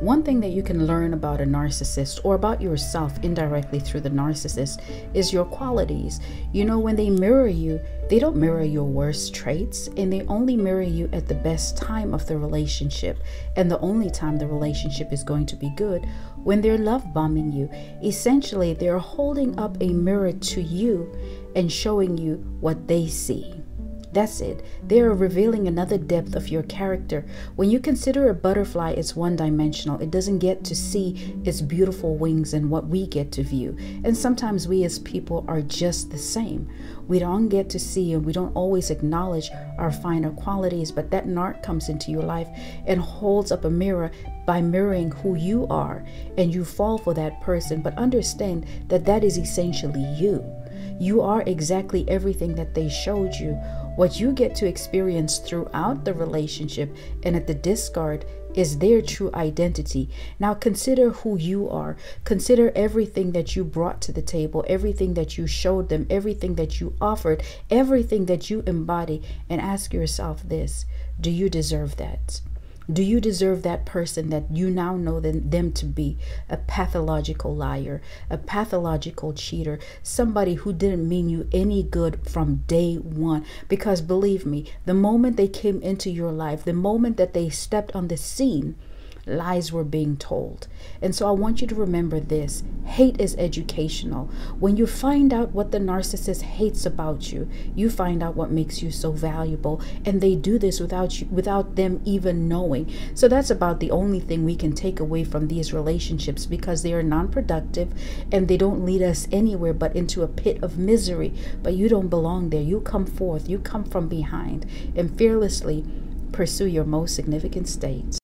One thing that you can learn about a narcissist or about yourself indirectly through the narcissist is your qualities. You know, when they mirror you, they don't mirror your worst traits and they only mirror you at the best time of the relationship and the only time the relationship is going to be good when they're love bombing you. Essentially, they're holding up a mirror to you and showing you what they see. That's it. They are revealing another depth of your character. When you consider a butterfly, it's one dimensional. It doesn't get to see its beautiful wings and what we get to view. And sometimes we as people are just the same. We don't get to see and we don't always acknowledge our finer qualities, but that narc comes into your life and holds up a mirror by mirroring who you are and you fall for that person. But understand that that is essentially you. You are exactly everything that they showed you. What you get to experience throughout the relationship and at the discard is their true identity. Now consider who you are. Consider everything that you brought to the table, everything that you showed them, everything that you offered, everything that you embody, and ask yourself this Do you deserve that? Do you deserve that person that you now know them to be a pathological liar, a pathological cheater, somebody who didn't mean you any good from day one? Because believe me, the moment they came into your life, the moment that they stepped on the scene, lies were being told. And so I want you to remember this hate is educational. When you find out what the narcissist hates about you, you find out what makes you so valuable. And they do this without you, without them even knowing. So that's about the only thing we can take away from these relationships because they are non productive and they don't lead us anywhere but into a pit of misery. But you don't belong there. You come forth, you come from behind and fearlessly pursue your most significant states.